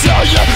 Do you